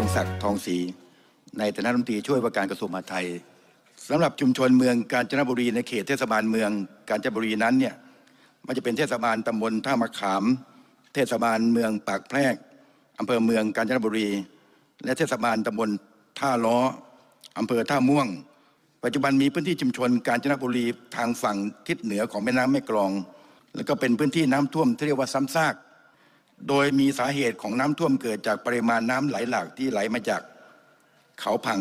รงศักดิ์ทองศรีในฐานะรัฐมนตรีช่วยว่าการกระทรวงมหาดไทยสำหรับชุมชนเมืองกาญจนบุรีในเขตเทศบาลเมืองกาญจนบุรีนั้นเนี่ยมันจะเป็นเทศบาลตำบลท่ามะขาม เทศบาลเมืองปากแพรกอำเภอเมืองกาญจนบุรี และเทศบาลตำบลท่าล้ออำเภอท่าม่วง ปัจจุบันมีพื้นที่ชุมชนกาญจนบุรีทางฝั่งทิศเหนือของแม่น้ำแม่กลอง แล้วก็เป็นพื้นที่น้ำท่วมที่เรียกว่าซ้ำซาก โดยมีสาเหตุของน้ำท่วมเกิดจากปริมาณน้ำไหลหลากที่ไหลมาจากเขาพัง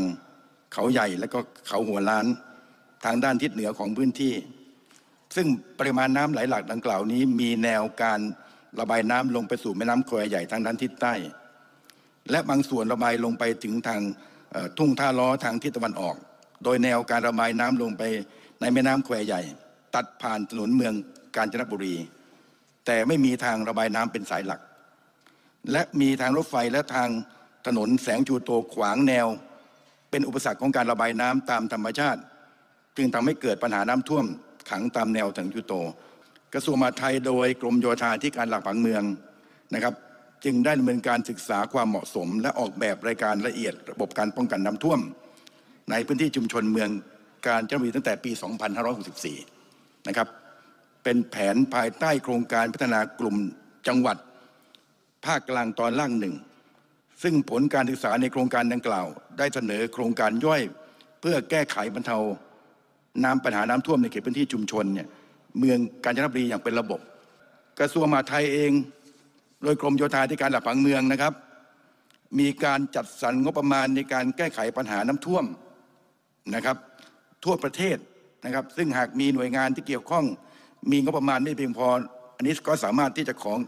เขาใหญ่และก็เขาหัวล้านทางด้านทิศเหนือของพื้นที่ ซึ่งปริมาณน้ำไหลหลากดังกล่าวนี้ มีแนวการระบายน้ำลงไปสู่แม่น้ำแควใหญ่ทางด้านทิศใต้ และบางส่วนระบายลงไปถึงทางทุ่งท่าล้อทางทิศตะวันออก โดยแนวการระบายน้ำลงไปในแม่น้ำแควใหญ่ ตัดผ่านถนนเมืองกาญจนบุรี แต่ไม่มีทางระบายน้ำเป็นสายหลัก และมีทางรถไฟและทางถนนแสงจูโตขวางแนว เป็นอุปสรรคของการระบายน้ำตามธรรมชาติ จึงทำให้เกิดปัญหาน้ำท่วมขังตามแนวแสงจูโต กระทรวงมหาดไทยโดยกรมโยธาธิการหลักผังเมืองนะครับ จึงได้ดำเนินการศึกษาความเหมาะสม และออกแบบรายการละเอียดระบบการป้องกันน้ำท่วม ในพื้นที่ชุมชนเมืองการจนบุรีตั้งแต่ปี 2564 นะครับเป็นแผนภายใต้โครงการพัฒนากลุ่มจังหวัด ภาคกลางตอนล่างหนึ่ง ซึ่งผลการศึกษาในโครงการดังกล่าว ได้เสนอโครงการย่อย เพื่อแก้ไขบรรเทาน้ำปัญหาน้ำท่วมในเขตพื้นที่ชุมชนเนี่ยเมืองกาญจนบุรีอย่างเป็นระบบ กระทรวงมหาดไทยเอง โดยกรมโยธาธิการหลักผังเมืองนะครับ มีการจัดสรรงบประมาณในการแก้ไขปัญหาน้ำท่วมนะครับ ทั่วประเทศนะครับ ซึ่งหากมีหน่วยงานที่เกี่ยวข้อง มีงบประมาณไม่เพียงพอ อันนี้ก็สามารถที่จะของ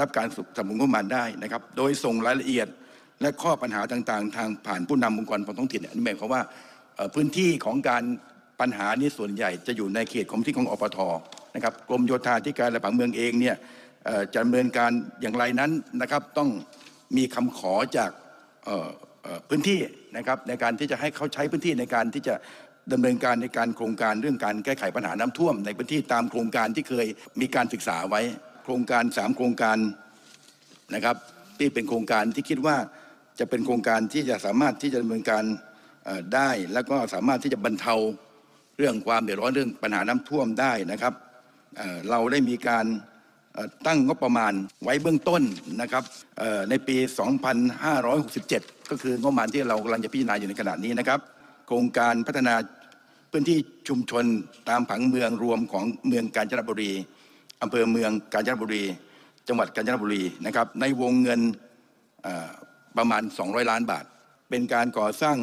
รับการสนับสนุนงบประมาณได้นะครับ โดยส่งรายละเอียดและข้อปัญหาต่างๆ ทางผ่านผู้นำองค์กรกองท้องถิ่นนี่หมายความว่าพื้นที่ของการปัญหานี้ส่วนใหญ่จะอยู่ในเขตของที่ของอปทนะครับกรมโยธาธิการและผังเมืองเองเนี่ยจะดำเนินการอย่างไรนั้นนะครับ ต้องมีคำขอจากพื้นที่นะครับในการที่จะให้เขาใช้พื้นที่ในการที่จะดำเนินการในการโครงการเรื่องการแก้ไขปัญหาน้ำท่วม ในพื้นที่ตามโครงการที่เคยมีการศึกษาไว้ โครงการสามโครงการนะครับที่เป็นโครงการที่คิดว่าจะเป็นโครงการที่จะสามารถที่จะดำเนินการได้ แล้วก็สามารถที่จะบรรเทาเรื่องความเดือดร้อนเรื่องปัญหาน้ำท่วมได้นะครับเราได้มีการตั้งงบประมาณไว้เบื้องต้นนะครับเอ่อในปี 2567 ก็คืองบประมาณที่เรากำลังจะพิจารณาอยู่ในขณะนี้นะครับ โครงการพัฒนาพื้นที่ชุมชนตามผังเมืองรวมของเมืองกาญจนบุรี อำเภอเมืองกาญจนบุรี จังหวัดกาญจนบุรีนะครับในวงเงินประมาณ 200 ล้านบาท เป็นการก่อสร้าง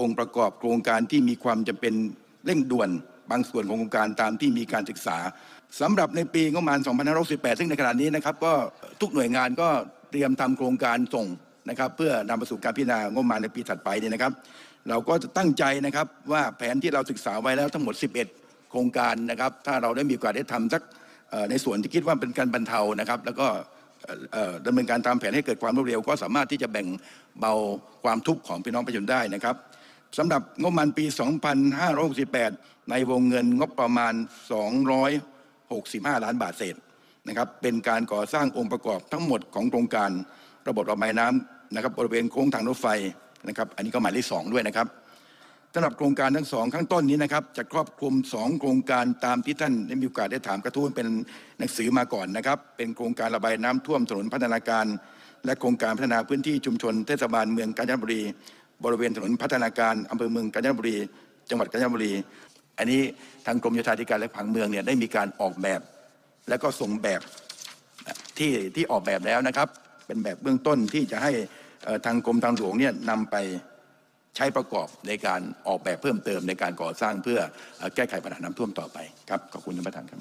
องค์ประกอบโครงการที่มีความจำเป็นเร่งด่วนบางส่วนของโครงการตามที่มีการศึกษาสำหรับในปีงบประมาณ 2568 ซึ่งในขณะนี้นะครับก็ทุกหน่วยงานก็เตรียมทำโครงการส่งนะครับเพื่อนำไปสู่การพิจารณางบประมาณในปีถัดไปเนี่ยนะครับ เราก็จะตั้งใจนะครับว่าแผนที่เราศึกษาไว้แล้วทั้งหมด 11 โครงการนะครับ ถ้าเราได้มีโอกาสได้ทำสัก ในส่วนที่คิดว่าเป็นการบรรเทานะครับ แล้วก็เอ่อเอ่อดำเนินการตามแผนให้เกิดความรวดเร็ว ก็สามารถที่จะแบ่งเบาความทุกข์ของพี่น้องประชาชนได้นะครับสำหรับงบประมาณปี 2568 ในวงเงินงบประมาณ 265 ล้านบาทเศษนะครับ เป็นการก่อสร้างองค์ประกอบทั้งหมดของโครงการระบบระบายน้ำนะครับบริเวณโค้งทางรถไฟนะครับ อันนี้ก็หมายเลขสองด้วยนะครับ สำหรับโครงการทั้งสองข้างต้นนี้นะครับจะครอบคลุม 2 โครงการตามที่ท่านได้มีโอกาสได้ถามกระทู้เป็นหนังสือมาก่อนนะครับ เป็นโครงการระบายน้ำท่วมถนนพัฒนาการ และโครงการพัฒนาพื้นที่ชุมชนเทศบาลเมืองกาญจนบุรี บริเวณถนนพัฒนาการอำเภอเมืองกาญจนบุรี จังหวัดกาญจนบุรี อันนี้ทางกรมโยธาธิการและผังเมืองเนี่ยได้มีการออกแบบ แล้วก็ส่งแบบที่ที่ออกแบบแล้วนะครับ เป็นแบบเบื้องต้นที่จะให้ทางกรมทางหลวงเนี่ยนำไป ใช้ประกอบในการออกแบบเพิ่มเติมในการก่อสร้างเพื่อแก้ไขปัญหาน้ำท่วมต่อไปครับขอบคุณท่านประธานครับ